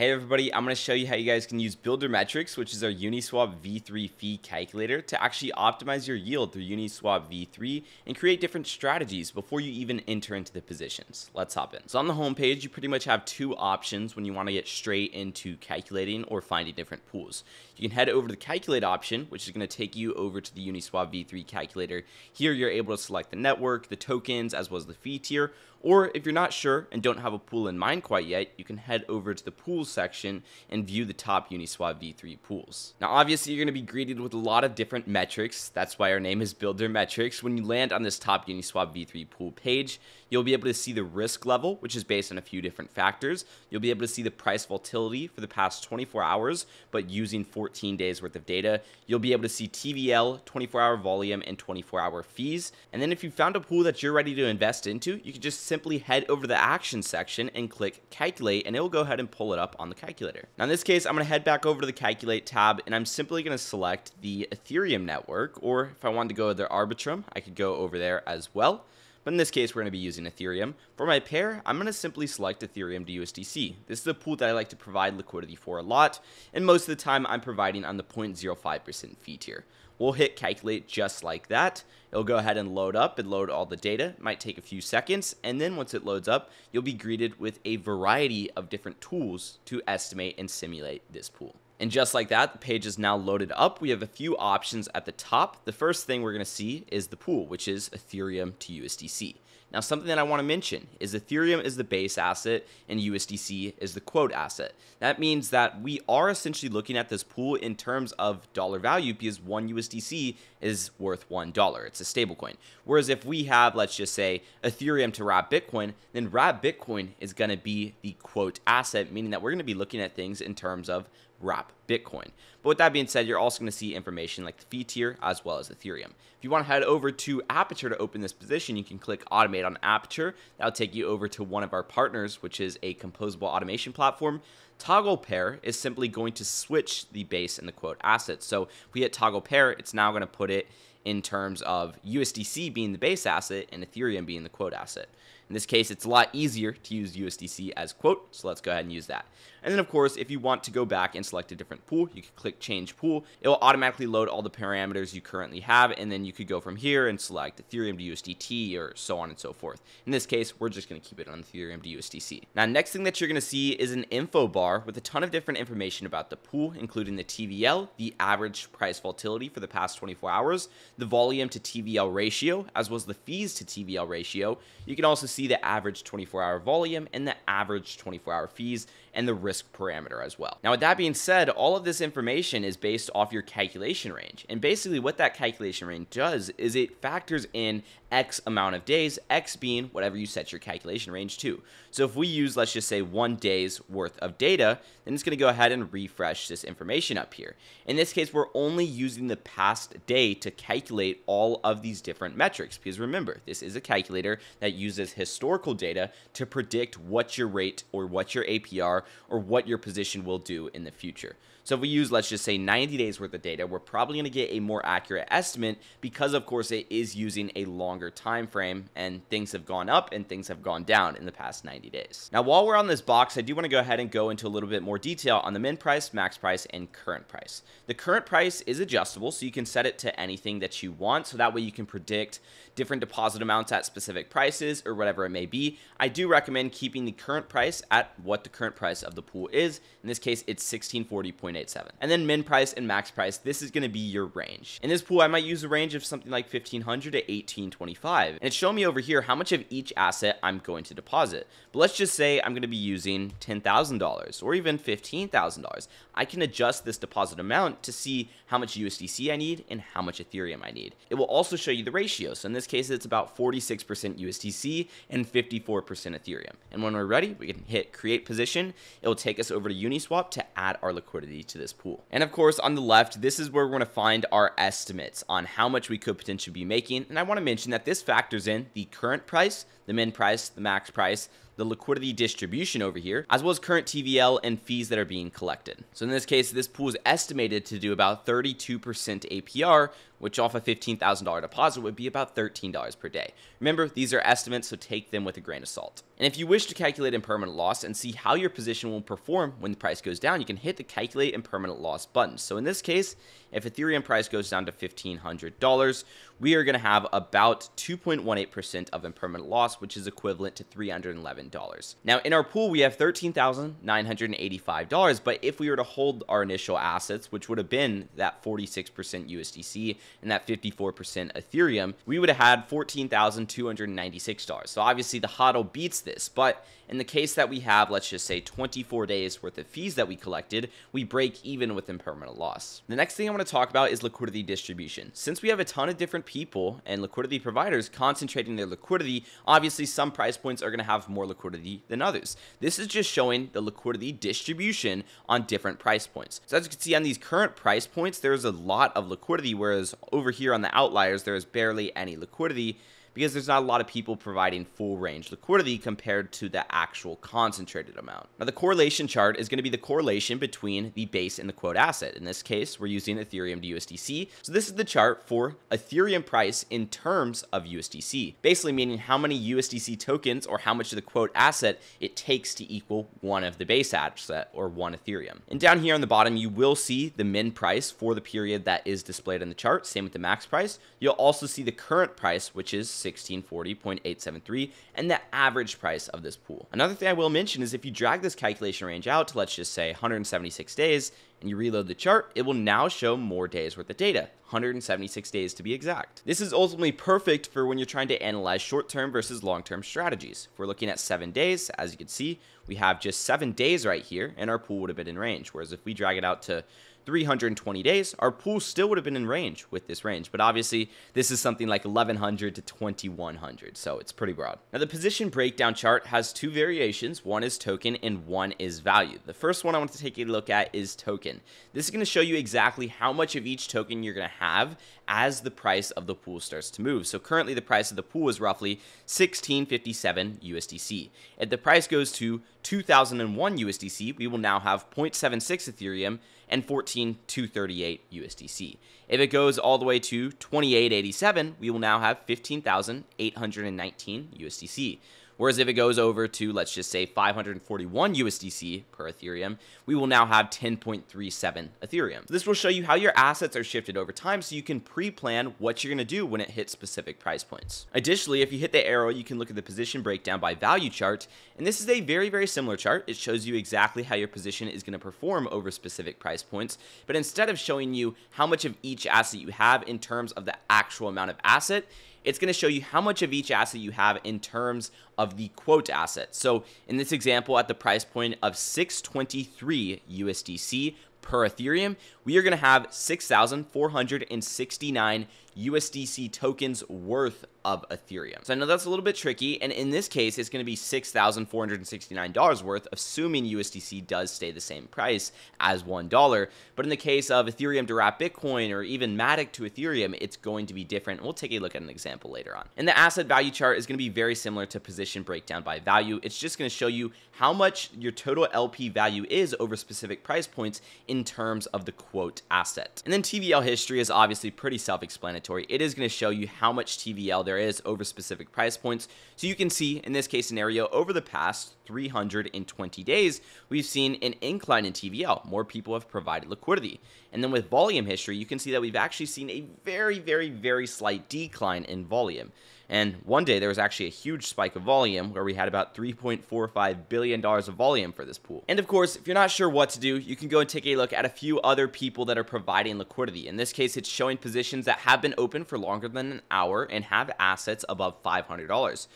Hey everybody, I'm going to show you how you guys can use BuildrMetrics, which is our Uniswap v3 fee calculator, to actually optimize your yield through Uniswap v3 and create different strategies before you even enter into the positions. Let's hop in. So on the homepage, you pretty much have two options when you want to get straight into calculating or finding different pools. You can head over to the calculate option, which is going to take you over to the Uniswap v3 calculator. Here you're able to select the network, the tokens, as well as the fee tier, or if you're not sure and don't have a pool in mind quite yet, you can head over to the pools section and view the top Uniswap v3 pools. Now, obviously, you're going to be greeted with a lot of different metrics. That's why our name is BuildrMetrics. When you land on this top Uniswap v3 pool page, you'll be able to see the risk level, which is based on a few different factors. You'll be able to see the price volatility for the past 24 hours, but using 14 days worth of data. You'll be able to see TVL, 24 hour volume, and 24 hour fees. And then if you found a pool that you're ready to invest into, you can just simply head over to the action section and click calculate, and it will go ahead and pull it up on the calculator. Now, in this case, I'm going to head back over to the calculate tab, and I'm simply going to select the Ethereum network, or if I wanted to go to the Arbitrum, I could go over there as well. But in this case, we're going to be using Ethereum. For my pair, I'm going to simply select Ethereum to USDC. This is a pool that I like to provide liquidity for a lot, and most of the time I'm providing on the 0.05% fee tier. We'll hit calculate just like that. It'll go ahead and load up and load all the data. It might take a few seconds, and then once it loads up, you'll be greeted with a variety of different tools to estimate and simulate this pool. And just like that, the page is now loaded up. We have a few options at the top. The first thing we're going to see is the pool, which is Ethereum to USDC. Now, something that I want to mention is Ethereum is the base asset and USDC is the quote asset. That means that we are essentially looking at this pool in terms of dollar value because one USDC is worth one dollar. It's a stablecoin. Whereas if we have, let's just say, Ethereum to wrap Bitcoin, then wrap Bitcoin is going to be the quote asset, meaning that we're going to be looking at things in terms of wrap Bitcoin. But with that being said, you're also going to see information like the fee tier as well as Ethereum. If you want to head over to Aperture to open this position, you can click Automate on Aperture. That'll take you over to one of our partners, which is a composable automation platform. Toggle pair is simply going to switch the base and the quote assets. So if we hit toggle pair, it's now going to put it in terms of USDC being the base asset and Ethereum being the quote asset. In this case, it's a lot easier to use USDC as quote, so let's go ahead and use that. And then, of course, if you want to go back and select a different pool, you can click Change Pool. It will automatically load all the parameters you currently have, and then you could go from here and select Ethereum to USDT or so on and so forth. In this case, we're just going to keep it on Ethereum to USDC. Now, next thing that you're going to see is an info bar with a ton of different information about the pool, including the TVL, the average price volatility for the past 24 hours, the volume to TVL ratio, as well as the fees to TVL ratio. You can also see the average 24 hour volume and the average 24 hour fees and the risk parameter as well. Now, with that being said, all of this information is based off your calculation range. And basically, what that calculation range does is it factors in X amount of days, X being whatever you set your calculation range to. So if we use, let's just say, one day's worth of data, then it's going to go ahead and refresh this information up here. In this case, we're only using the past day to calculate all of these different metrics because remember, this is a calculator that uses historical data to predict what your rate or what your APR or what your position will do in the future. So if we use, let's just say 90 days worth of data, we're probably going to get a more accurate estimate because of course it is using a longer time frame and things have gone up and things have gone down in the past 90 days. Now, while we're on this box, I do want to go ahead and go into a little bit more detail on the min price, max price, and current price. The current price is adjustable, so you can set it to anything that you want. So that way you can predict different deposit amounts at specific prices or whatever it may be. I do recommend keeping the current price at what the current price of the pool is. In this case, it's 1640.87. And then min price and max price, this is going to be your range. In this pool, I might use a range of something like 1500 to 1825. And it's showing me over here how much of each asset I'm going to deposit. But let's just say I'm going to be using $10,000 or even $15,000. I can adjust this deposit amount to see how much USDC I need and how much Ethereum I need. It will also show you the ratio. So in this case, it's about 46% USDC and 54% Ethereum. And when we're ready, we can hit create position. It will take us over to Uniswap to add our liquidity to this pool. And of course, on the left, this is where we're going to find our estimates on how much we could potentially be making. And I want to mention that this factors in the current price, the min price, the max price, the liquidity distribution over here, as well as current TVL and fees that are being collected. So in this case, this pool is estimated to do about 32% APR, which off a $15,000 deposit would be about $13 per day. Remember, these are estimates, so take them with a grain of salt. And if you wish to calculate impermanent loss and see how your position will perform when the price goes down, you can hit the calculate impermanent loss button. So in this case, if Ethereum price goes down to $1,500, we are going to have about 2.18% of impermanent loss, which is equivalent to $311. Now, in our pool, we have $13,985, but if we were to hold our initial assets, which would have been that 46% USDC and that 54% Ethereum, we would have had $14,296. So obviously the HODL beats this, but in the case that we have, let's just say 24 days worth of fees that we collected, we break even with impermanent loss. The next thing I want to talk about is liquidity distribution. Since we have a ton of different people and liquidity providers concentrating their liquidity, obviously some price points are going to have more liquidity than others. This is just showing the liquidity distribution on different price points. So as you can see on these current price points, there's a lot of liquidity, whereas over here on the outliers, there is barely any liquidity because there's not a lot of people providing full range liquidity compared to the actual concentrated amount. Now, the correlation chart is going to be the correlation between the base and the quote asset. In this case, we're using Ethereum to USDC. So this is the chart for Ethereum price in terms of USDC, basically meaning how many USDC tokens or how much of the quote asset it takes to equal one of the base asset or one Ethereum. And down here on the bottom, you will see the min price for the period that is displayed in the chart. Same with the max price. You'll also see the current price, which is 1640.873 and the average price of this pool. Another thing I will mention is if you drag this calculation range out to let's just say 176 days and you reload the chart, it will now show more days worth of data, 176 days to be exact. This is ultimately perfect for when you're trying to analyze short-term versus long-term strategies. If we're looking at seven days, as you can see, we have just seven days right here and our pool would have been in range. Whereas if we drag it out to 320 days, our pool still would have been in range with this range. But obviously, this is something like 1100 to 2100, so it's pretty broad. Now, the position breakdown chart has two variations. One is token and one is value. The first one I want to take a look at is token. This is going to show you exactly how much of each token you're going to have as the price of the pool starts to move. So currently the price of the pool is roughly 1657 USDC. If the price goes to 2001 USDC, we will now have 0.76 Ethereum and 14238 USDC. If it goes all the way to 2887, we will now have 15,819 USDC. Whereas if it goes over to, let's just say 541 USDC per Ethereum, we will now have 10.37 Ethereum. This will show you how your assets are shifted over time so you can pre-plan what you're going to do when it hits specific price points. Additionally, if you hit the arrow, you can look at the position breakdown by value chart. And this is a very, very similar chart. It shows you exactly how your position is going to perform over specific price points. But instead of showing you how much of each asset you have in terms of the actual amount of asset, it's going to show you how much of each asset you have in terms of the quote asset. So in this example, at the price point of 623 USDC per Ethereum, we are going to have 6,469 USDC tokens worth of Ethereum. So I know that's a little bit tricky, and in this case, it's going to be $6,469 worth, assuming USDC does stay the same price as $1. But in the case of Ethereum to wrap Bitcoin or even Matic to Ethereum, it's going to be different. We'll take a look at an example later on. And the asset value chart is going to be very similar to position breakdown by value. It's just going to show you how much your total LP value is over specific price points in terms of the quote asset. And then TVL history is obviously pretty self-explanatory. It is going to show you how much TVL there is over specific price points. So you can see in this case scenario, over the past 320 days, we've seen an incline in TVL. More people have provided liquidity. And then with volume history, you can see that we've actually seen a very, very, very slight decline in volume. And one day there was actually a huge spike of volume where we had about $3.45 billion of volume for this pool. And of course, if you're not sure what to do, you can go and take a look at a few other people that are providing liquidity. In this case, it's showing positions that have been open for longer than an hour and have assets above $500.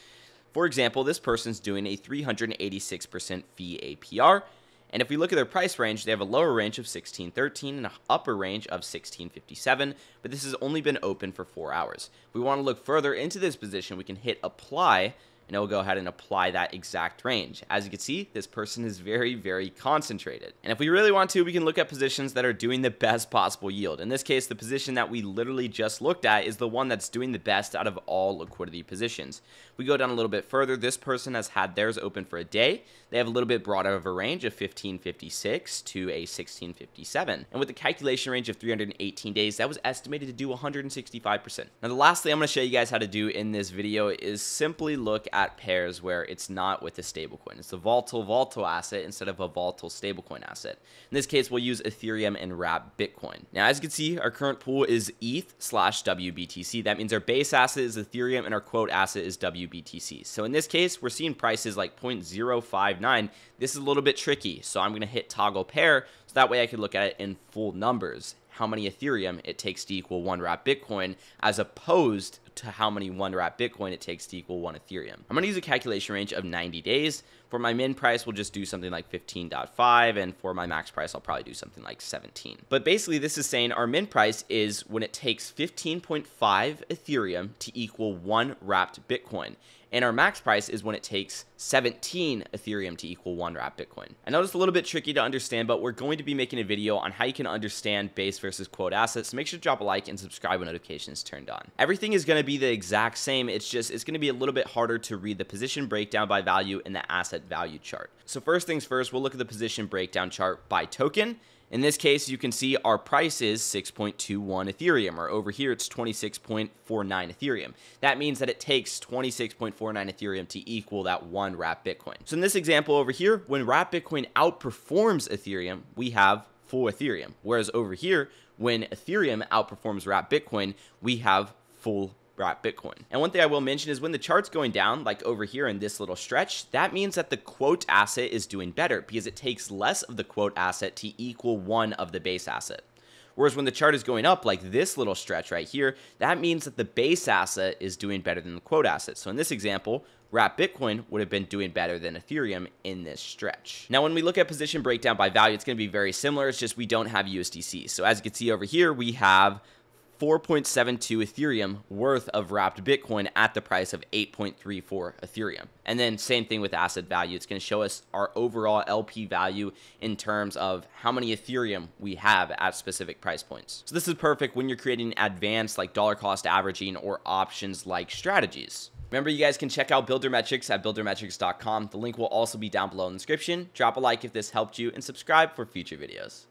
For example, this person's doing a 386% fee APR and if we look at their price range, they have a lower range of 1613 and an upper range of 1657, but this has only been open for four hours. If we want to look further into this position, we can hit apply and it will go ahead and apply that exact range. As you can see, this person is very, very concentrated. And if we really want to, we can look at positions that are doing the best possible yield. In this case, the position that we literally just looked at is the one that's doing the best out of all liquidity positions. We go down a little bit further, this person has had theirs open for a day. They have a little bit broader of a range of 1556 to a 1657. And with the calculation range of 318 days, that was estimated to do 165%. Now, the last thing I'm to show you guys how to do in this video is simply look at pairs where it's not with a stablecoin. It's a volatile volatile asset instead of a volatile stablecoin asset. In this case, we'll use Ethereum and wrap Bitcoin. Now, as you can see, our current pool is ETH slash WBTC. That means our base asset is Ethereum and our quote asset is WBTC. So in this case, we're seeing prices like 0.059. This is a little bit tricky, so I'm going to hit toggle pair so that way I can look at it in full numbers how many Ethereum it takes to equal one wrap Bitcoin, as opposed to how many one wrap Bitcoin it takes to equal one Ethereum. I'm to use a calculation range of 90 days. For my min price, we'll just do something like 15.5, and for my max price, I'll probably do something like 17. But basically, this is saying our min price is when it takes 15.5 Ethereum to equal one wrapped Bitcoin and our max price is when it takes 17 Ethereum to equal one wrap Bitcoin. I know it's a little bit tricky to understand, but we're going to be making a video on how you can understand base versus quote assets. So make sure to drop a like and subscribe when notifications turned on. Everything is going to be the exact same. It's just, it's going to be a little bit harder to read the position breakdown by value in the asset value chart. So first things first, we'll look at the position breakdown chart by token. In this case, you can see our price is 6.21 Ethereum, or over here it's 26.49 Ethereum. That means that it takes 26.49 Ethereum to equal that one wrap Bitcoin. So in this example over here, when wrap Bitcoin outperforms Ethereum, we have full Ethereum. Whereas over here, when Ethereum outperforms wrap Bitcoin, we have full wrap Bitcoin. And one thing I will mention is when the chart's going down, like over here in this little stretch, that means that the quote asset is doing better because it takes less of the quote asset to equal one of the base asset. Whereas when the chart is going up, like this little stretch right here, that means that the base asset is doing better than the quote asset. So in this example, Wrap Bitcoin would have been doing better than Ethereum in this stretch. Now, when we look at position breakdown by value, it's going to be very similar. It's just we don't have USDC. So as you can see over here, we have 4.72 Ethereum worth of wrapped Bitcoin at the price of 8.34 Ethereum. And then same thing with asset value. It's going to show us our overall LP value in terms of how many Ethereum we have at specific price points. So this is perfect when you're creating advanced like dollar cost averaging or options like strategies. Remember, you guys can check out BuildrMetrics at buildrmetrics.com. The link will also be down below in the description. Drop a like if this helped you and subscribe for future videos.